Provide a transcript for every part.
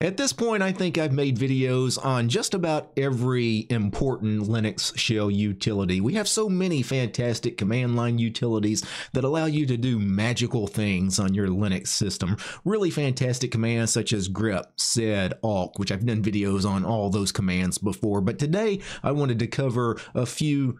At this point, I think I've made videos on just about every important Linux shell utility. We have so many fantastic command line utilities that allow you to do magical things on your Linux system. Really fantastic commands such as grep, sed, awk, which I've done videos on all those commands before. But today, I wanted to cover a few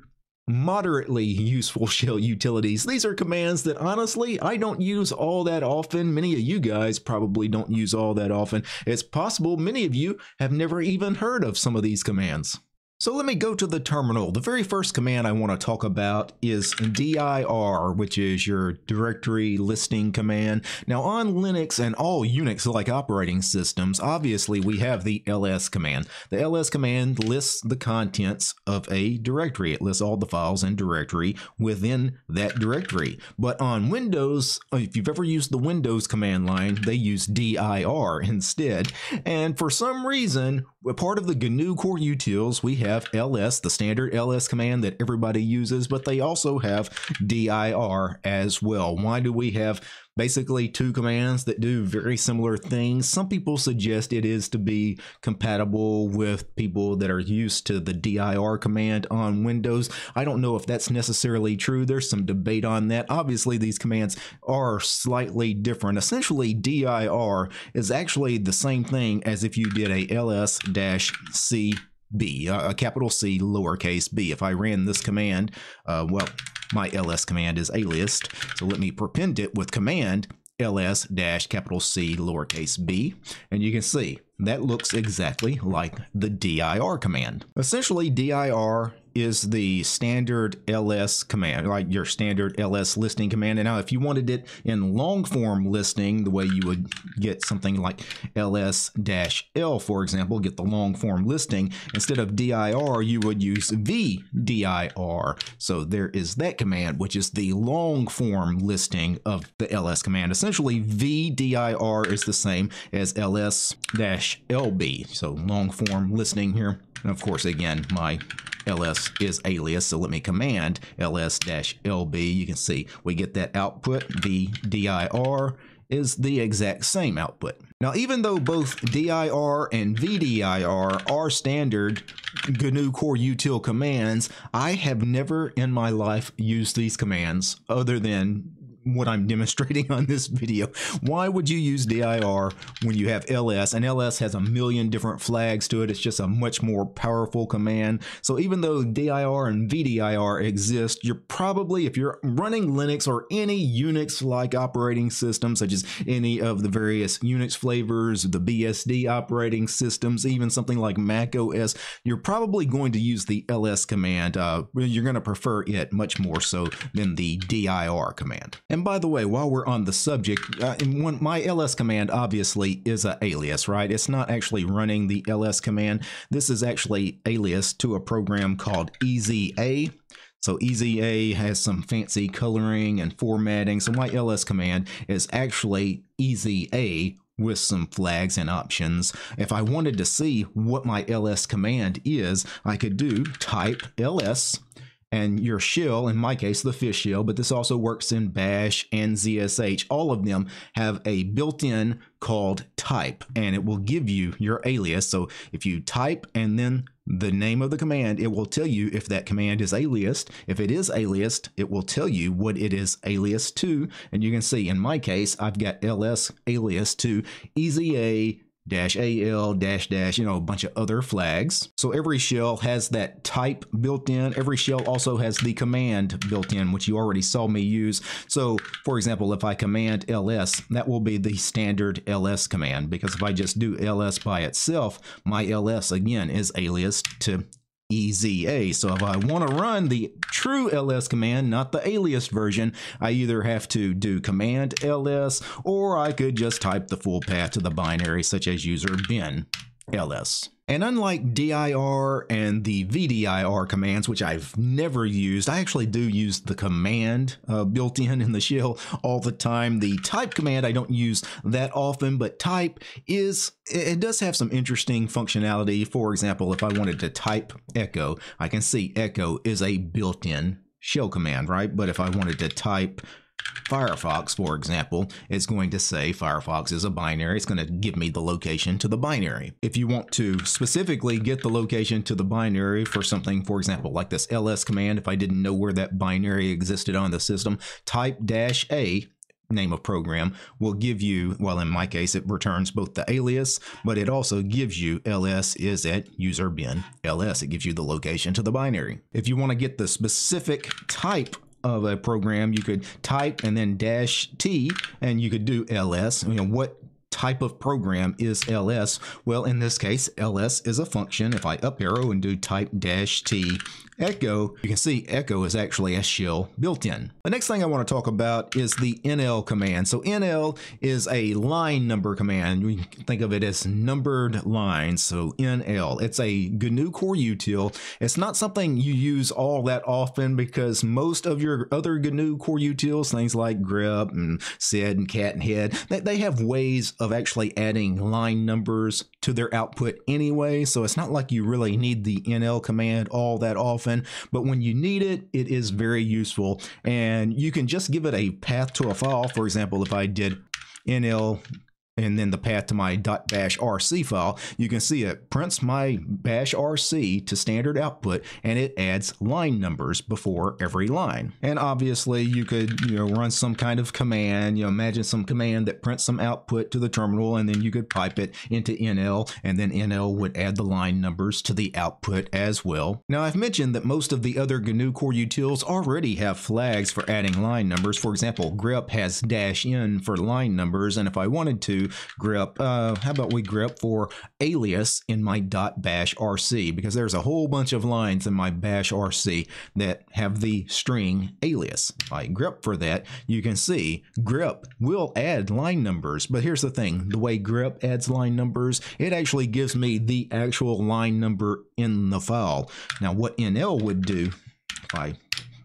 moderately useful shell utilities. These are commands that honestly I don't use all that often. Many of you guys probably don't use all that often. It's possible many of you have never even heard of some of these commands. So let me go to the terminal. The very first command I want to talk about is dir, which is your directory listing command. Now on Linux and all Unix-like operating systems, obviously we have the ls command. The ls command lists the contents of a directory. It lists all the files and directory within that directory. But on Windows, if you've ever used the Windows command line, they use dir instead. And for some reason, part of the GNU core utils, we have ls, the standard ls command that everybody uses, but they also have dir as well. Why do we have basically two commands that do very similar things? Some people suggest it is to be compatible with people that are used to the dir command on Windows. I don't know if that's necessarily true. There's some debate on that. Obviously, these commands are slightly different. Essentially, dir is actually the same thing as if you did a ls-c B, a capital C, lowercase b. If I ran this command, uh, well, my ls command is aliased, so let me prepend it with command ls dash capital C lowercase b, and you can see that looks exactly like the dir command. Essentially, dir is the standard ls command, like your standard ls listing command. And now if you wanted it in long form listing, the way you would get something like ls-l, for example, get the long form listing, instead of dir, you would use vdir. So there is that command, which is the long form listing of the ls command. Essentially, vdir is the same as ls-lb. So long form listing here. And of course, again, my ls is alias, so let me command ls-lb. You can see we get that output, the dir is the exact same output. Now, even though both dir and vdir are standard GNU Core util commands, I have never in my life used these commands other than what I'm demonstrating on this video. Why would you use dir when you have ls? And ls has a million different flags to it. It's just a much more powerful command. So even though dir and vdir exist, you're probably, if you're running Linux or any Unix-like operating system, such as any of the various Unix flavors, the BSD operating systems, even something like Mac OS, you're probably going to use the ls command. Uh, you're going to prefer it much more so than the dir command. And and by the way, while we're on the subject, uh, one, my ls command obviously is a alias, right? It's not actually running the ls command. This is actually alias to a program called EZA. So EZA has some fancy coloring and formatting. So my ls command is actually EZA with some flags and options. If I wanted to see what my ls command is, I could do type ls and your shell, in my case, the fish shell, but this also works in bash and ZSH. All of them have a built-in called type, and it will give you your alias. So if you type and then the name of the command, it will tell you if that command is aliased. If it is aliased, it will tell you what it is alias to. And you can see in my case, I've got ls alias to EZA dash AL dash dash, you know, a bunch of other flags. So every shell has that type built in. Every shell also has the command built in, which you already saw me use. So for example, if I command ls, that will be the standard ls command because if I just do ls by itself, my ls again is alias to EZA. So if I want to run the true ls command, not the alias version, I either have to do command ls or I could just type the full path to the binary such as user bin ls. And unlike dir and the vdir commands, which I've never used, I actually do use the command uh, built in in the shell all the time. The type command I don't use that often, but type is, it does have some interesting functionality. For example, if I wanted to type echo, I can see echo is a built-in shell command, right? But if I wanted to type Firefox, for example, it's going to say Firefox is a binary. It's going to give me the location to the binary. If you want to specifically get the location to the binary for something, for example, like this ls command, if I didn't know where that binary existed on the system, type dash a name of program will give you, well, in my case, it returns both the alias, but it also gives you ls is at user bin ls. It gives you the location to the binary. If you want to get the specific type of a program, you could type and then dash T and you could do ls. You know, what type of program is ls? Well, in this case, ls is a function. If I up arrow and do type dash T, Echo, you can see Echo is actually a shell built in. The next thing I want to talk about is the NL command. So NL is a line number command. We can think of it as numbered lines. So NL, it's a GNU core util. It's not something you use all that often because most of your other GNU core utils, things like grep and sed and cat and head, they have ways of actually adding line numbers to their output anyway. So it's not like you really need the NL command all that often often, but when you need it, it is very useful. And you can just give it a path to a file. For example, if I did nl and then the path to my .bash rc file, you can see it prints my bash rc to standard output and it adds line numbers before every line. And obviously you could, you know, run some kind of command, you know, imagine some command that prints some output to the terminal and then you could pipe it into NL and then NL would add the line numbers to the output as well. Now I've mentioned that most of the other GNU core utils already have flags for adding line numbers. For example, grep has dash n for line numbers and if I wanted to, grep. Uh, how about we grep for alias in my .bash rc because there's a whole bunch of lines in my bash rc that have the string alias. If I grep for that, you can see grep will add line numbers. But here's the thing, the way grep adds line numbers, it actually gives me the actual line number in the file. Now what NL would do, if I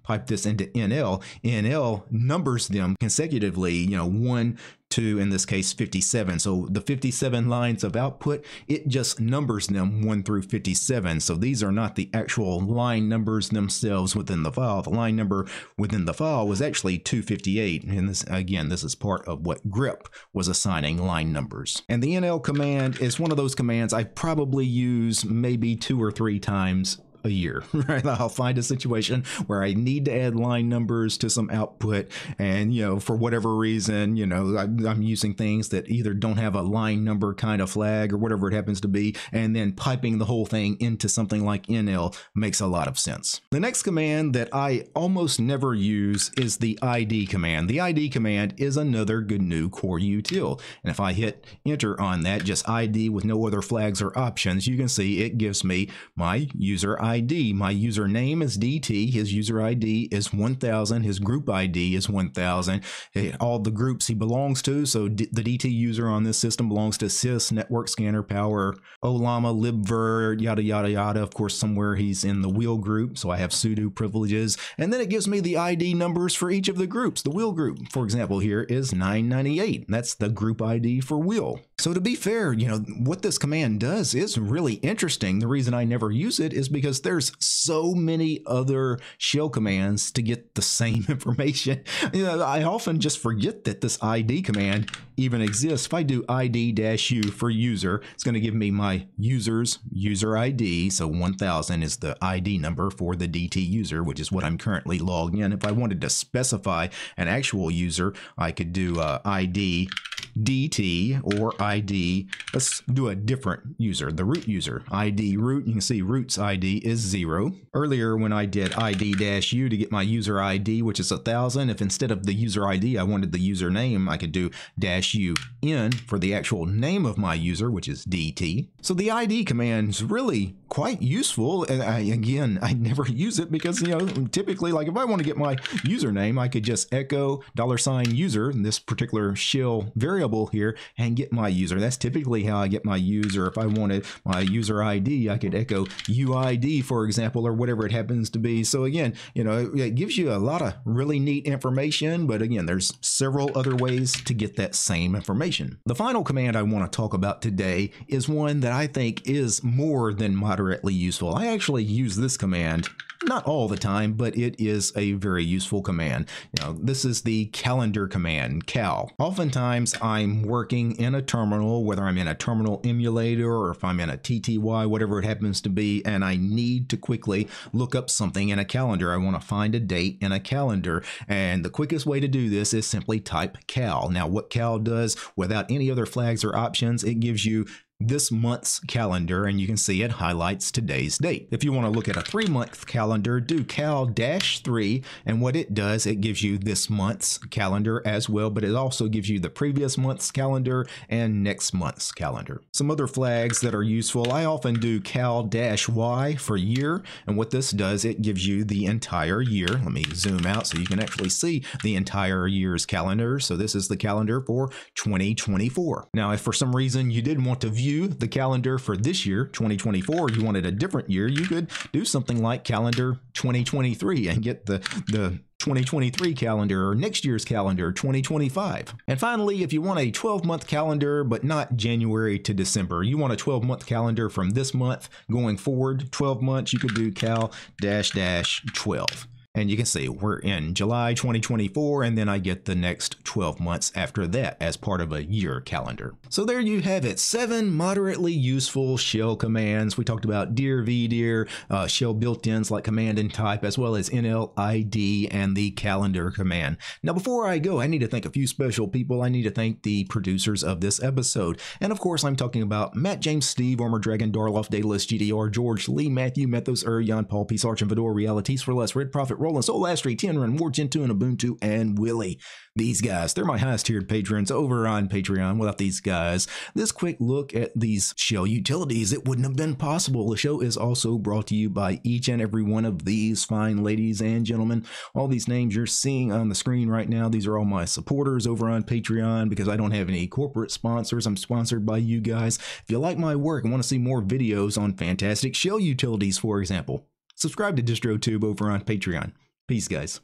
pipe this into NL, NL numbers them consecutively, you know, 1, to, in this case, 57. So the 57 lines of output, it just numbers them 1 through 57. So these are not the actual line numbers themselves within the file. The line number within the file was actually 258. And this, again, this is part of what grep was assigning line numbers. And the NL command is one of those commands I probably use maybe two or three times a year, right? I'll find a situation where I need to add line numbers to some output. And, you know, for whatever reason, you know, I'm, I'm using things that either don't have a line number kind of flag or whatever it happens to be. And then piping the whole thing into something like NL makes a lot of sense. The next command that I almost never use is the ID command. The ID command is another GNU core util. And if I hit enter on that, just ID with no other flags or options, you can see it gives me my user ID ID. My username is DT. His user ID is 1000. His group ID is 1000. Eh, all the groups he belongs to. So D- the DT user on this system belongs to sys, network scanner, power, Ollama, libvirt, yada, yada, yada. Of course, somewhere he's in the wheel group. So I have sudo privileges. And then it gives me the ID numbers for each of the groups. The wheel group, for example, here is 998. That's the group ID for wheel. So to be fair, you know, what this command does is really interesting. The reason I never use it is because there's so many other shell commands to get the same information. You know, I often just forget that this ID command even exists. If I do ID-U for user, it's going to give me my user's user ID. So 1000 is the ID number for the DT user, which is what I'm currently logged in. If I wanted to specify an actual user, I could do uh, ID DT or ID. Let's do a different user, the root user. ID root, you can see root's ID is zero. Earlier when I did ID-U to get my user ID, which is a thousand, if instead of the user ID I wanted the username, I could do dash U in for the actual name of my user, which is DT. So the ID command is really quite useful. And I, again, I never use it because, you know, typically like if I want to get my username, I could just echo dollar sign user in this particular shell variable here and get my user. That's typically how I get my user. If I wanted my user ID, I could echo UID, for example, or whatever it happens to be. So again, you know, it gives you a lot of really neat information, but again, there's several other ways to get that same information. The final command I want to talk about today is one that I think is more than moderately useful. I actually use this command not all the time, but it is a very useful command. You know, this is the calendar command, cal. Oftentimes I'm working in a terminal, whether I'm in a terminal emulator or if I'm in a TTY, whatever it happens to be, and I need to quickly look up something in a calendar. I want to find a date in a calendar, and the quickest way to do this is simply type cal. Now, what cal does without any other flags or options, it gives you this month's calendar and you can see it highlights today's date. If you want to look at a three month calendar, do cal dash three and what it does, it gives you this month's calendar as well, but it also gives you the previous month's calendar and next month's calendar. Some other flags that are useful, I often do cal y for year and what this does, it gives you the entire year. Let me zoom out so you can actually see the entire year's calendar. So this is the calendar for 2024. Now, if for some reason you didn't want to view view the calendar for this year, 2024, you wanted a different year, you could do something like calendar 2023 and get the, the 2023 calendar or next year's calendar 2025. And finally, if you want a 12 month calendar but not January to December, you want a 12 month calendar from this month going forward, 12 months, you could do cal dash dash 12. And you can see we're in July 2024, and then I get the next 12 months after that as part of a year calendar. So there you have it, seven moderately useful shell commands. We talked about dir, vdir, uh, shell built-ins like command and type, as well as nlid and the calendar command. Now before I go, I need to thank a few special people. I need to thank the producers of this episode. And of course, I'm talking about Matt James, Steve, Armor Dragon, Darloff, Daedalus, GDR, George, Lee, Matthew, Methos, Ur, Jan, Paul, Peace, Arch, and Fedora, Realities for Less, Red Prophet, Roland, Soul Astray, Tianren, War Gentoo, and Ubuntu, and Willie. These guys, they're my highest tiered patrons over on Patreon. Without these guys, this quick look at these shell utilities, it wouldn't have been possible. The show is also brought to you by each and every one of these fine ladies and gentlemen. All these names you're seeing on the screen right now, these are all my supporters over on Patreon because I don't have any corporate sponsors. I'm sponsored by you guys. If you like my work and want to see more videos on fantastic shell utilities, for example, subscribe to DistroTube over on Patreon. Peace, guys.